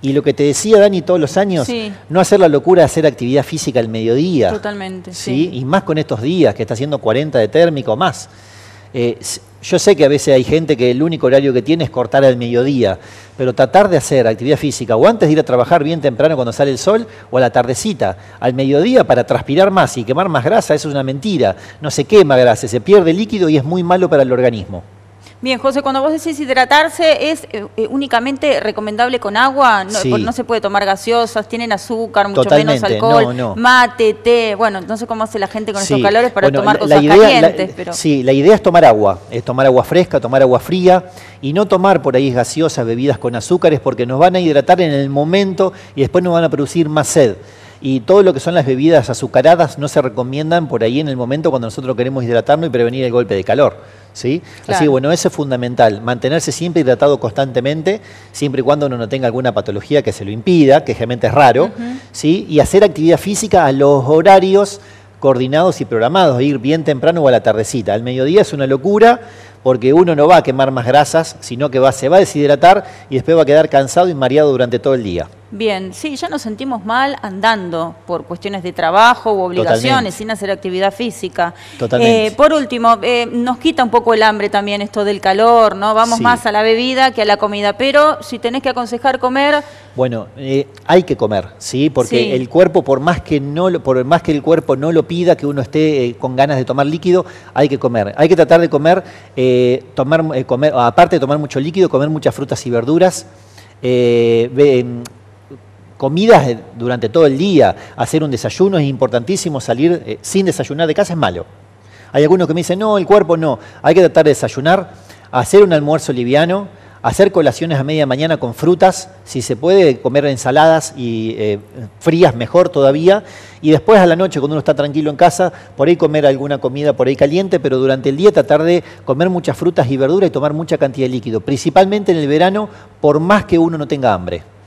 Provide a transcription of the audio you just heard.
Y lo que te decía Dani todos los años, Sí. no hacer la locura de hacer actividad física al mediodía. Totalmente, ¿sí? sí. Y más con estos días, que está haciendo 40 de térmico o más. Eh, yo sé que a veces hay gente que el único horario que tiene es cortar al mediodía, pero tratar de hacer actividad física o antes de ir a trabajar bien temprano cuando sale el sol o a la tardecita, al mediodía para transpirar más y quemar más grasa, eso es una mentira. No se quema grasa, se pierde líquido y es muy malo para el organismo. Bien, José, cuando vos decís hidratarse, ¿es eh, eh, únicamente recomendable con agua? No, Sí. por- no se puede tomar gaseosas, tienen azúcar, mucho menos alcohol, no, no. mate, té. Bueno, no sé cómo hace la gente con estos Sí. calores para Bueno, tomar la- cosas la idea- la- calientes. pero... Sí, la idea es tomar agua, es tomar agua fresca, tomar agua fría y no tomar por ahí gaseosas, bebidas con azúcares porque nos van a hidratar en el momento y después nos van a producir más sed. Y todo lo que son las bebidas azucaradas no se recomiendan por ahí en el momento cuando nosotros queremos hidratarnos y prevenir el golpe de calor. ¿Sí? Así que bueno, eso es fundamental, mantenerse siempre hidratado constantemente, siempre y cuando uno no tenga alguna patología que se lo impida, que realmente es raro, ¿sí? y hacer actividad física a los horarios coordinados y programados, ir bien temprano o a la tardecita. Al mediodía es una locura porque uno no va a quemar más grasas, sino que va, se va a deshidratar y después va a quedar cansado y mareado durante todo el día. Bien, sí, ya nos sentimos mal andando por cuestiones de trabajo u obligaciones, Totalmente. sin hacer actividad física. Totalmente. Eh, por último, eh, nos quita un poco el hambre también esto del calor, ¿no? Vamos Sí. más a la bebida que a la comida, pero si tenés que aconsejar comer, Bueno, eh, hay que comer, ¿sí? Porque Sí. el cuerpo, por más que no por más que el cuerpo no lo pida, que uno esté con ganas de tomar líquido, hay que comer. Hay que tratar de comer, eh, tomar, eh, comer, aparte de tomar mucho líquido, comer muchas frutas y verduras. ve- comidas durante todo el día, hacer un desayuno es importantísimo, salir eh, sin desayunar de casa es malo. Hay algunos que me dicen, no, el cuerpo no, hay que tratar de desayunar, hacer un almuerzo liviano, hacer colaciones a media mañana con frutas, si se puede comer ensaladas y eh, frías mejor todavía, y después a la noche cuando uno está tranquilo en casa, por ahí comer alguna comida por ahí caliente, pero durante el día tratar de comer muchas frutas y verduras y tomar mucha cantidad de líquido, principalmente en el verano, por más que uno no tenga hambre.